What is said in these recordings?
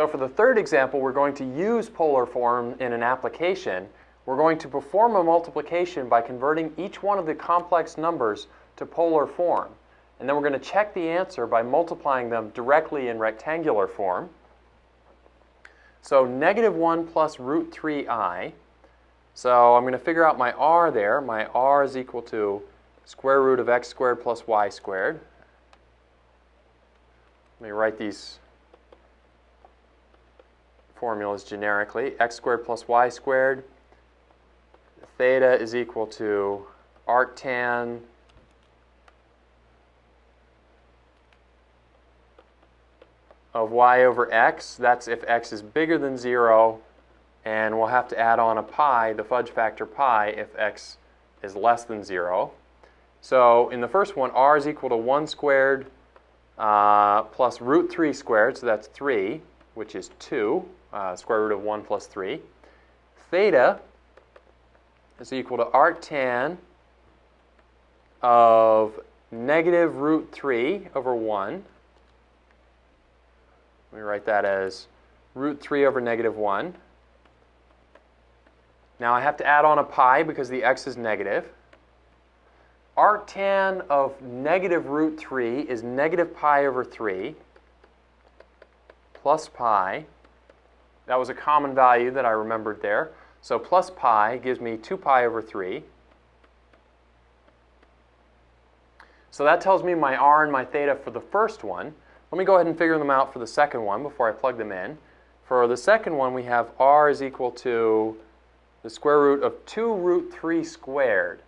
So for the third example, we're going to use polar form in an application. We're going to perform a multiplication by converting each one of the complex numbers to polar form. And then we're going to check the answer by multiplying them directly in rectangular form. So negative 1 plus root 3i. So I'm going to figure out my r there. My r is equal to square root of x squared plus y squared. Let me write these formulas generically. x squared plus y squared. Theta is equal to arctan of y over x. That's if x is bigger than 0. And we'll have to add on a pi, the fudge factor pi, if x is less than 0. So in the first one, r is equal to 1 squared uh, plus root 3 squared, so that's 3, which is 2, uh, square root of 1 plus 3. Theta is equal to arctan of negative root 3 over 1. Let me write that as root 3 over negative 1. Now I have to add on a pi because the x is negative. Arctan of negative root 3 is negative pi over 3 plus pi. That was a common value that I remembered there. So plus pi gives me 2 pi over 3. So that tells me my r and my theta for the first one. Let me go ahead and figure them out for the second one before I plug them in. For the second one, we have r is equal to the square root of 2 root 3 squared.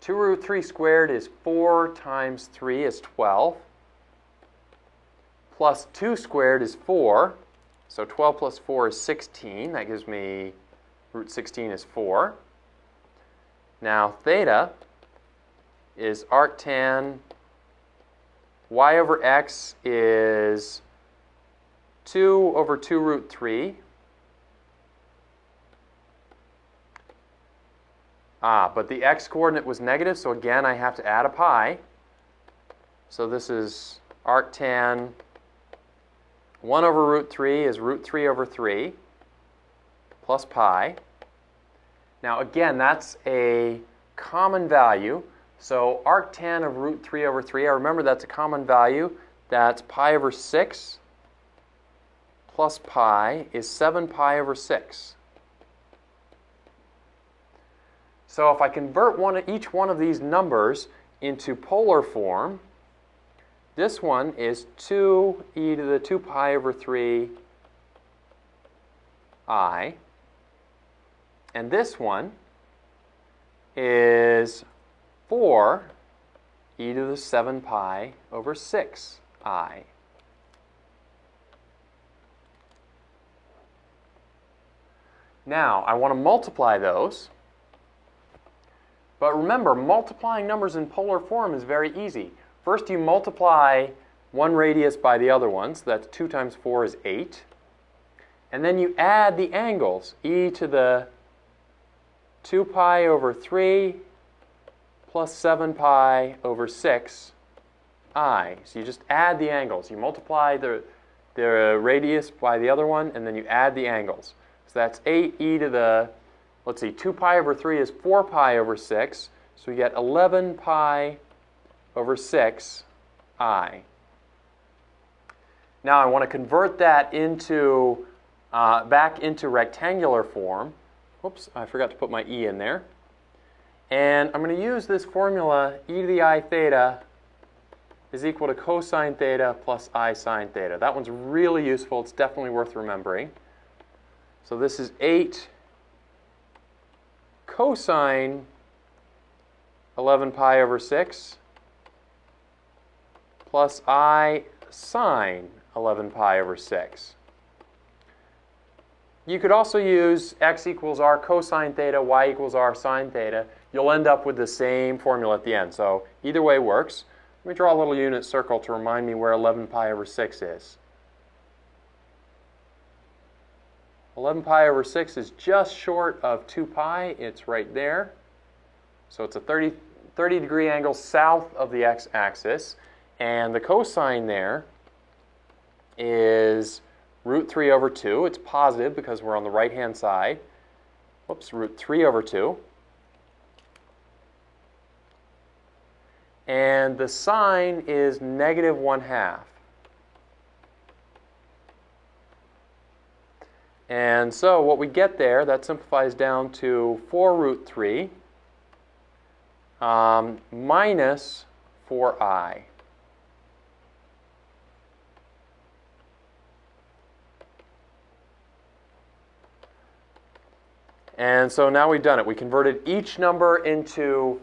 2 root 3 squared is 4 times 3 is 12. Plus 2 squared is 4. So 12 plus 4 is 16. That gives me root 16 is 4. Now theta is arctan y over x is 2 over 2 root 3. Ah, but the x coordinate was negative, so again I have to add a pi. So this is arctan 1 over root 3 is root 3 over 3 plus pi. Now again, that's a common value. So arctan of root 3 over 3, I remember that's a common value. That's pi over 6 plus pi is 7 pi over 6. So if I convert one, each one of these numbers into polar form, this one is 2 e to the 2 pi over 3 i. And this one is 4 e to the 7 pi over 6 i. Now, I want to multiply those. But remember, multiplying numbers in polar form is very easy. First, you multiply one radius by the other one, so that's 2 times 4 is 8. And then you add the angles, e to the 2 pi over 3 plus 7 pi over 6 i. So you just add the angles. You multiply the, the radius by the other one, and then you add the angles. So that's 8 e to the let's see, 2 pi over 3 is 4 pi over 6. So we get 11 pi over 6 i. Now I want to convert that into uh, back into rectangular form. Whoops, I forgot to put my e in there. And I'm going to use this formula, e to the i theta is equal to cosine theta plus i sine theta. That one's really useful. It's definitely worth remembering. So this is 8 cosine 11 pi over 6 plus i sine 11 pi over 6. You could also use x equals r cosine theta, y equals r sine theta. You'll end up with the same formula at the end. So either way works. Let me draw a little unit circle to remind me where 11 pi over 6 is. 11 pi over 6 is just short of 2 pi. It's right there. So it's a 30, 30 degree angle south of the x-axis. And the cosine there is root 3 over 2. It's positive because we're on the right-hand side. Whoops, root 3 over 2. And the sine is negative 1 half. And so what we get there, that simplifies down to 4 root 3 um, minus 4i. And so now we've done it. We converted each number into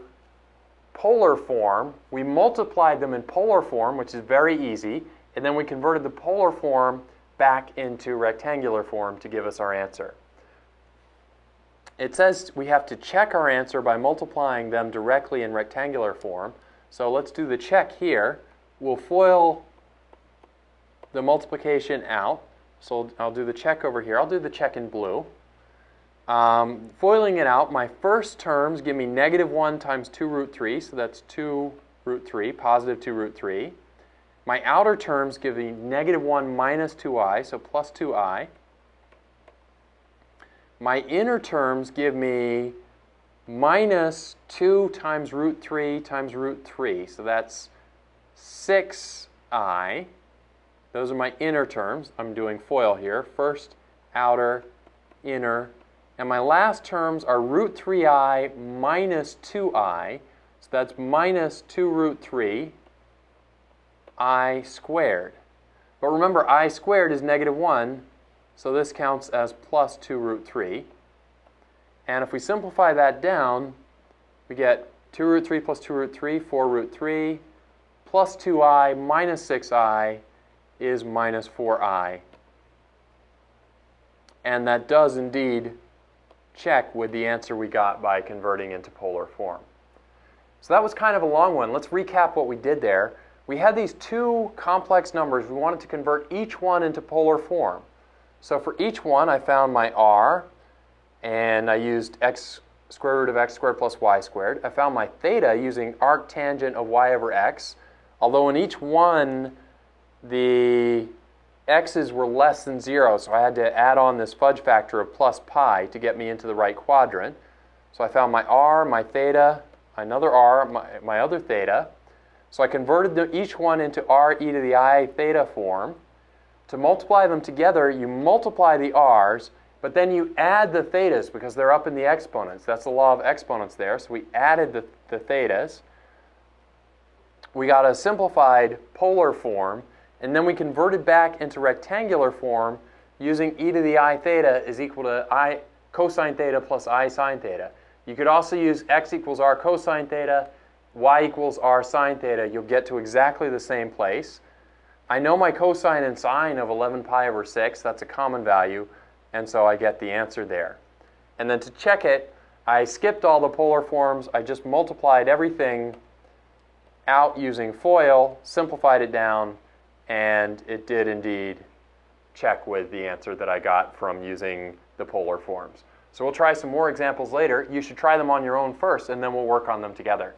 polar form. We multiplied them in polar form, which is very easy. And then we converted the polar form back into rectangular form to give us our answer. It says we have to check our answer by multiplying them directly in rectangular form. So let's do the check here. We'll FOIL the multiplication out. So I'll do the check over here. I'll do the check in blue. Um, foiling it out, my first terms give me negative 1 times 2 root 3, so that's 2 root 3, positive 2 root 3. My outer terms give me negative 1 minus 2i, so plus 2i. My inner terms give me minus 2 times root 3 times root 3, so that's 6i. Those are my inner terms. I'm doing FOIL here. First, outer, inner, and my last terms are root 3i minus 2i. So that's minus 2 root 3 i squared. But remember, i squared is negative 1, so this counts as plus 2 root 3. And if we simplify that down, we get 2 root 3 plus 2 root 3, 4 root 3, plus 2i minus 6i is minus 4i. And that does indeed check with the answer we got by converting into polar form. So that was kind of a long one. Let's recap what we did there. We had these two complex numbers. We wanted to convert each one into polar form. So for each one, I found my r, and I used x square root of x squared plus y squared. I found my theta using arctangent of y over x, although in each one, the x's were less than 0, so I had to add on this fudge factor of plus pi to get me into the right quadrant. So I found my r, my theta, another r, my, my other theta. So I converted the, each one into r e to the i theta form. To multiply them together, you multiply the r's, but then you add the thetas because they're up in the exponents. That's the law of exponents there. So we added the, the thetas. We got a simplified polar form and then we converted back into rectangular form using e to the i theta is equal to i cosine theta plus i sine theta. You could also use x equals r cosine theta, y equals r sine theta. You'll get to exactly the same place. I know my cosine and sine of 11 pi over 6. That's a common value. And so I get the answer there. And then to check it, I skipped all the polar forms. I just multiplied everything out using FOIL, simplified it down, and it did indeed check with the answer that I got from using the polar forms. So we'll try some more examples later. You should try them on your own first, and then we'll work on them together.